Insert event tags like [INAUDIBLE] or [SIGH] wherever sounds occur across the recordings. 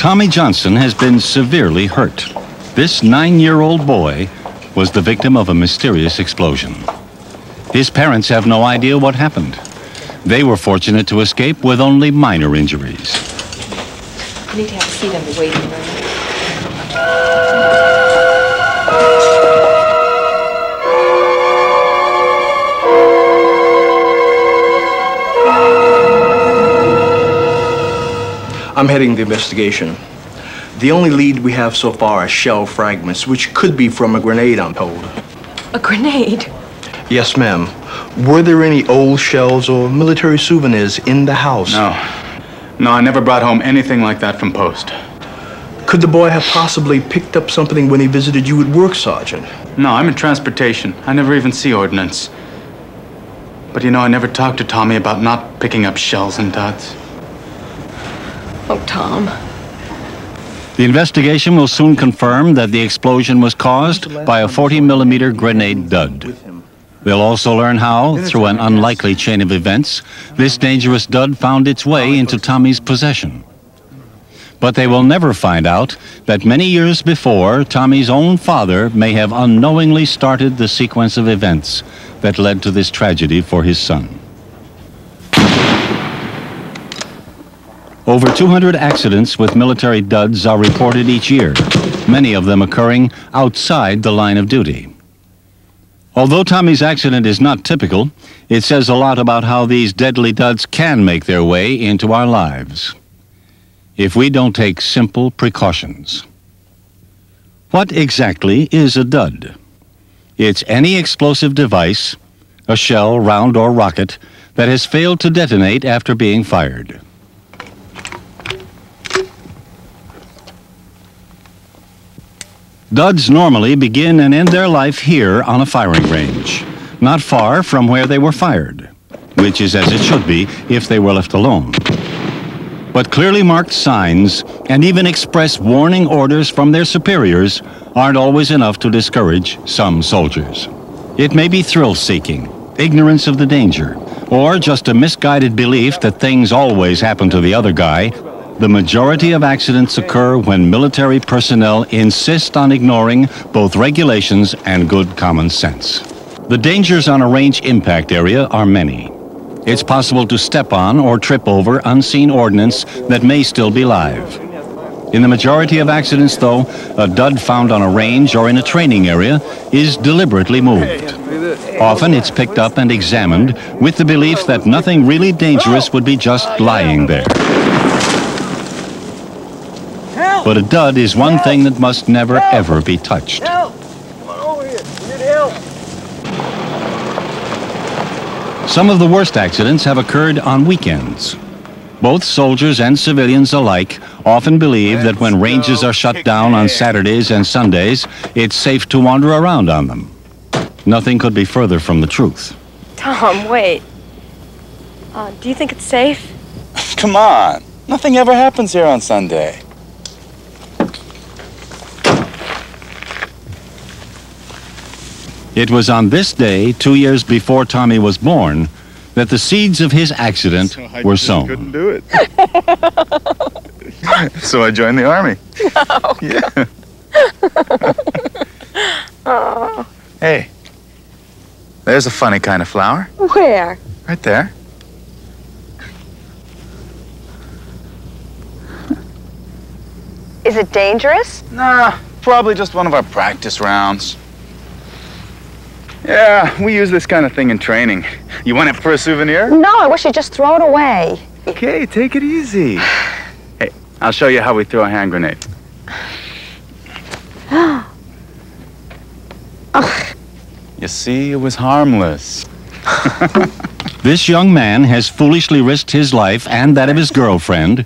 Tommy Johnson has been severely hurt. This nine-year-old boy was the victim of a mysterious explosion. His parents have no idea what happened. They were fortunate to escape with only minor injuries. You need to have a seat in the waiting room. I'm heading the investigation. The only lead we have so far are shell fragments, which could be from a grenade, I'm told. A grenade? Yes, ma'am. Were there any old shells or military souvenirs in the house? No. No, I never brought home anything like that from post. Could the boy have possibly picked up something when he visited you at work, Sergeant? No, I'm in transportation. I never even see ordnance. But you know, I never talked to Tommy about not picking up shells and duds. Oh, Tom. The investigation will soon confirm that the explosion was caused by a 40 millimeter grenade dud. They'll also learn how, through an unlikely chain of events, this dangerous dud found its way into Tommy's possession. But they will never find out that many years before, Tommy's own father may have unknowingly started the sequence of events that led to this tragedy for his son. Over 200 accidents with military duds are reported each year, many of them occurring outside the line of duty. Although Tommy's accident is not typical, it says a lot about how these deadly duds can make their way into our lives. If we don't take simple precautions. What exactly is a dud? It's any explosive device, a shell, round, or rocket, that has failed to detonate after being fired. Duds normally begin and end their life here on a firing range, not far from where they were fired, which is as it should be if they were left alone. But clearly marked signs and even express warning orders from their superiors aren't always enough to discourage some soldiers. It may be thrill seeking, ignorance of the danger, or just a misguided belief that things always happen to the other guy the majority of accidents occur when military personnel insist on ignoring both regulations and good common sense. The dangers on a range impact area are many. It's possible to step on or trip over unseen ordnance that may still be live. In the majority of accidents, though, a dud found on a range or in a training area is deliberately moved. Often it's picked up and examined with the belief that nothing really dangerous would be just lying there. But a dud is one thing that must never ever be touched. Help! Come on over here. We need help. Some of the worst accidents have occurred on weekends. Both soldiers and civilians alike often believe that when ranges are shut down on Saturdays and Sundays, it's safe to wander around on them. Nothing could be further from the truth. Tom, wait. Uh, do you think it's safe? [LAUGHS] Come on. Nothing ever happens here on Sunday. It was on this day, two years before Tommy was born, that the seeds of his accident were sown. Couldn't do it. [LAUGHS] so I joined the army. [LAUGHS] Yeah. [LAUGHS] Hey, there's a funny kind of flower. Where? Right there. Is it dangerous? Nah, probably just one of our practice rounds. Yeah, we use this kind of thing in training. You want it for a souvenir? No, I wish you'd just throw it away. Okay, take it easy. [SIGHS] Hey, I'll show you how we throw a hand grenade. [GASPS] You see, it was harmless. [LAUGHS] [LAUGHS] This young man has foolishly risked his life and that of his girlfriend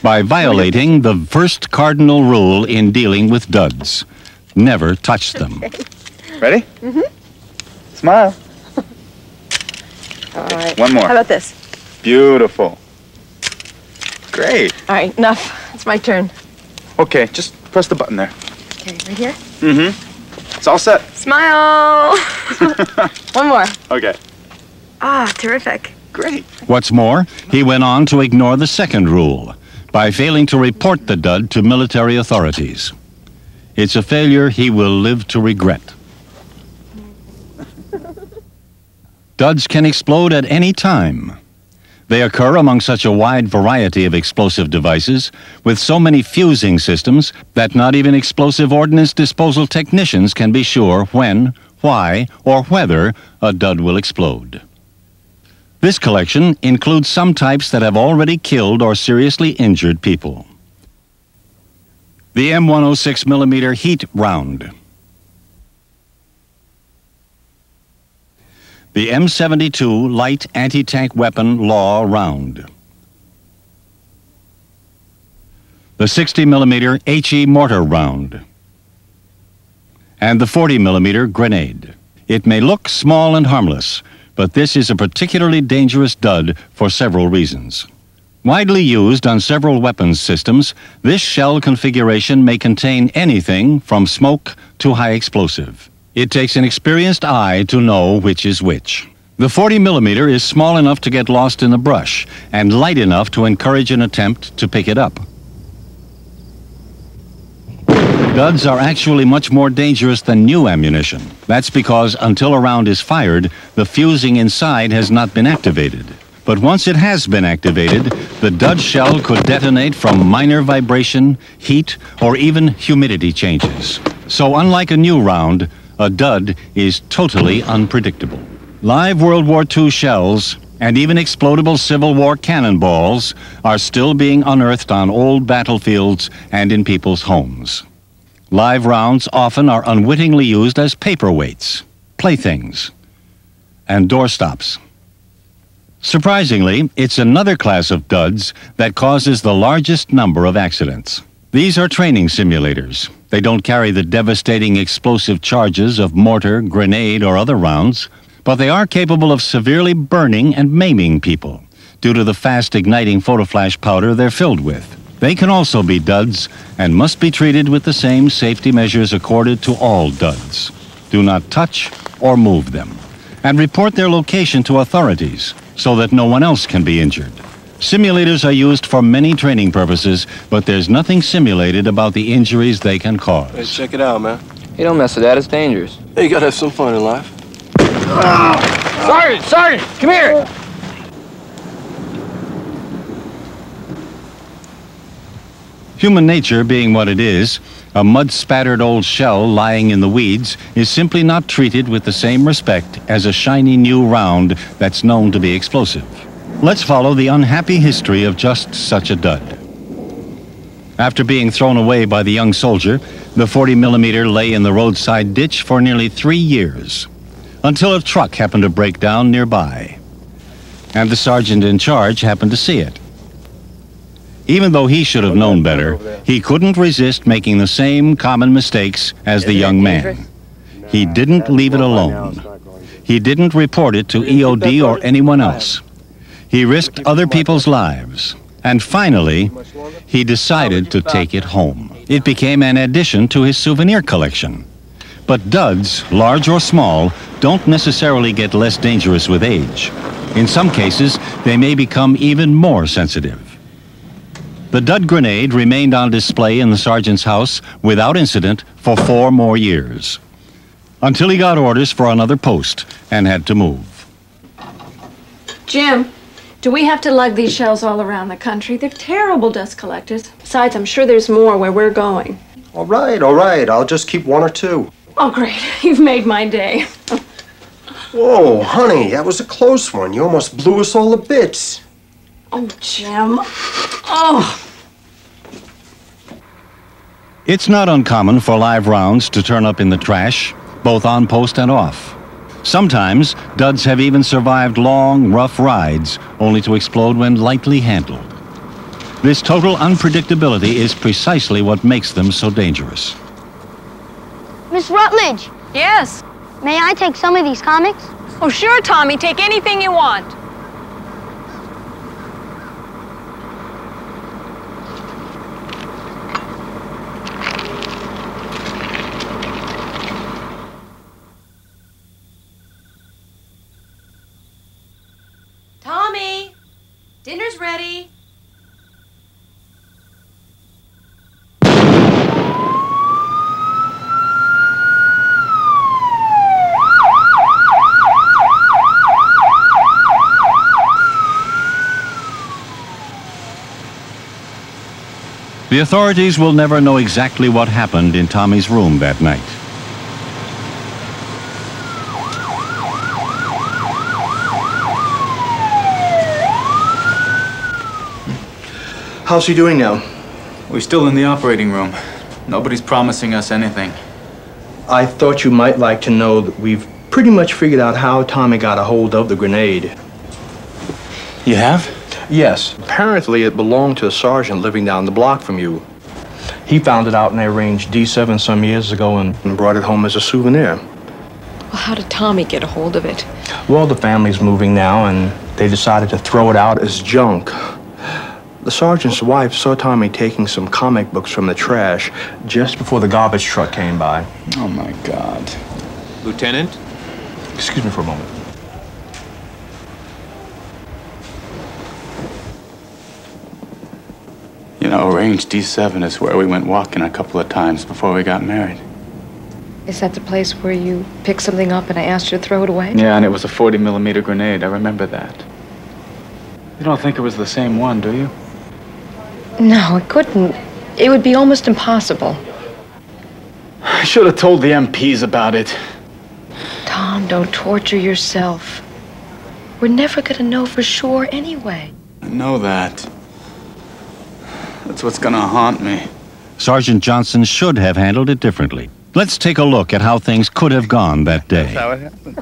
by violating the first cardinal rule in dealing with duds. Never touch them. [LAUGHS] Ready? Mm-hmm. Smile. All right. One more. How about this? Beautiful. Great. All right, enough. It's my turn. Okay, just press the button there. Okay, right here. Mm-hmm. It's all set. Smile. [LAUGHS] One more. Okay. Ah, terrific. Great. What's more, he went on to ignore the second rule by failing to report the dud to military authorities. It's a failure he will live to regret. Duds can explode at any time. They occur among such a wide variety of explosive devices, with so many fusing systems, that not even explosive ordnance disposal technicians can be sure when, why, or whether a dud will explode. This collection includes some types that have already killed or seriously injured people. The M106 millimeter HEAT round. The M72 light anti-tank weapon LAW round. The 60mm HE mortar round. And the 40mm grenade. It may look small and harmless, but this is a particularly dangerous dud for several reasons. Widely used on several weapons systems, this shell configuration may contain anything from smoke to high explosive. It takes an experienced eye to know which is which. The 40 millimeter is small enough to get lost in the brush and light enough to encourage an attempt to pick it up. Duds are actually much more dangerous than new ammunition. That's because until a round is fired, the fusing inside has not been activated. But once it has been activated, the dud shell could detonate from minor vibration, heat, or even humidity changes. So unlike a new round, a dud is totally unpredictable. Live World War II shells and even explodable Civil War cannonballs are still being unearthed on old battlefields and in people's homes. Live rounds often are unwittingly used as paperweights, playthings, and doorstops. Surprisingly, it's another class of duds that causes the largest number of accidents. These are training simulators. They don't carry the devastating explosive charges of mortar, grenade, or other rounds, but they are capable of severely burning and maiming people due to the fast igniting photoflash powder they're filled with. They can also be duds and must be treated with the same safety measures accorded to all duds. Do not touch or move them. And report their location to authorities so that no one else can be injured. Simulators are used for many training purposes, but there's nothing simulated about the injuries they can cause. Hey, cause. check it out, man. Hey, don't mess with that. It's dangerous. Hey, you gotta have some fun in life. Sergeant! Sergeant! Come here! Human nature being what it is, a mud spattered old shell lying in the weeds is simply not treated with the same respect as a shiny new round that's known to be explosive. Let's follow the unhappy history of just such a dud. After being thrown away by the young soldier, the 40 millimeter lay in the roadside ditch for nearly three years, until a truck happened to break down nearby. And the sergeant in charge happened to see it. Even though he should have known better, he couldn't resist making the same common mistakes as the young man. He didn't leave it alone. He didn't report it to EOD or anyone else. He risked other people's lives. And finally, he decided to take it home. It became an addition to his souvenir collection. But duds, large or small, don't necessarily get less dangerous with age. In some cases, they may become even more sensitive. The dud grenade remained on display in the sergeant's house without incident for four more years, until he got orders for another post and had to move. Jim, do we have to lug these shells all around the country? They're terrible dust collectors. Besides, I'm sure there's more where we're going. All right, all right. I'll just keep one or two. Oh, great. [LAUGHS] You've made my day. Whoa, honey, that was a close one. You almost blew us all to bits. Oh, Jim. Oh, It's not uncommon for live rounds to turn up in the trash, both on post and off. Sometimes, duds have even survived long, rough rides, only to explode when lightly handled. This total unpredictability is precisely what makes them so dangerous. Miss Rutledge, Yes. may I take some of these comics? Oh, sure, Tommy. Take anything you want. Tommy, dinner's ready. The authorities will never know exactly what happened in Tommy's room that night. How's she doing now? We're still in the operating room. Nobody's promising us anything. I thought you might like to know that we've pretty much figured out how Tommy got a hold of the grenade. You have? Yes. Apparently, it belonged to a sergeant living down the block from you. He found it out in their range D7 some years ago and, and brought it home as a souvenir. Well, how did Tommy get a hold of it? Well, the family's moving now, and they decided to throw it out as junk. The sergeant's wife saw Tommy taking some comic books from the trash just before the garbage truck came by. Oh my God. Lieutenant? Excuse me for a moment. You know, range D7 is where we went walking a couple of times before we got married. Is that the place where you picked something up and I asked you to throw it away? Yeah, and it was a 40 millimeter grenade. I remember that. You don't think it was the same one, do you? No, it couldn't. It would be almost impossible. I should have told the MPs about it. Tom, don't torture yourself. We're never gonna know for sure anyway. I know that. That's what's gonna haunt me. Sergeant Johnson should have handled it differently. Let's take a look at how things could have gone that day. How it happened.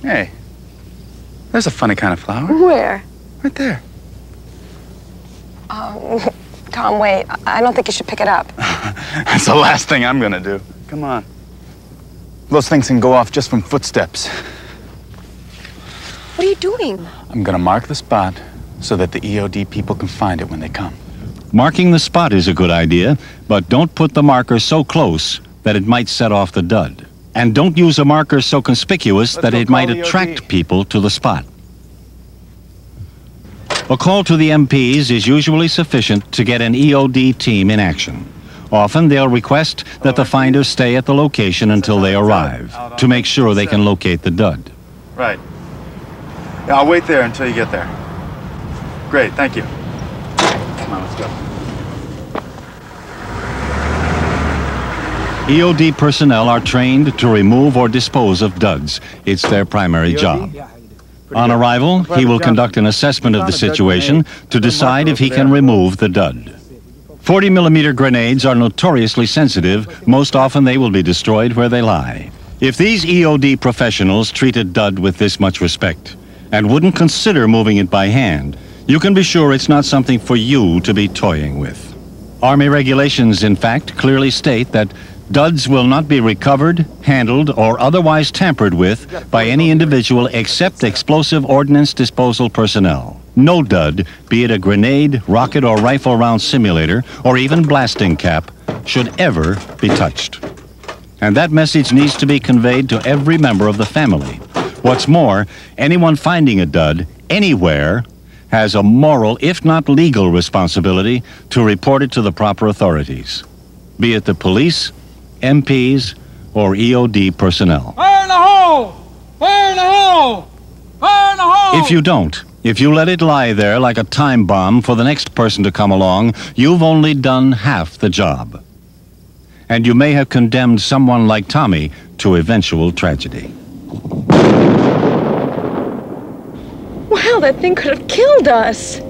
[LAUGHS] hey, there's a funny kind of flower. Where? Right there. Um, Tom, wait. I don't think you should pick it up. [LAUGHS] That's the last thing I'm gonna do. Come on. Those things can go off just from footsteps. What are you doing? I'm gonna mark the spot so that the EOD people can find it when they come. Marking the spot is a good idea, but don't put the marker so close that it might set off the dud. And don't use a marker so conspicuous Let's that it might attract EOD. people to the spot. A call to the MPs is usually sufficient to get an EOD team in action. Often they'll request that the finders stay at the location until they arrive to make sure they can locate the dud. Right. Yeah, I'll wait there until you get there. Great, thank you. Come on, let's go. EOD personnel are trained to remove or dispose of duds. It's their primary job. On arrival, he will conduct an assessment of the situation to decide if he can remove the dud. 40 millimeter grenades are notoriously sensitive. Most often they will be destroyed where they lie. If these EOD professionals treated dud with this much respect and wouldn't consider moving it by hand, you can be sure it's not something for you to be toying with. Army regulations, in fact, clearly state that duds will not be recovered, handled, or otherwise tampered with by any individual except explosive ordnance disposal personnel. No dud, be it a grenade, rocket, or rifle round simulator, or even blasting cap, should ever be touched. And that message needs to be conveyed to every member of the family. What's more, anyone finding a dud anywhere has a moral, if not legal, responsibility to report it to the proper authorities, be it the police, MPs, or EOD personnel. Fire in the hole! Fire in the hole! Fire in the hole! If you don't, if you let it lie there like a time bomb for the next person to come along, you've only done half the job. And you may have condemned someone like Tommy to eventual tragedy. Wow, that thing could have killed us.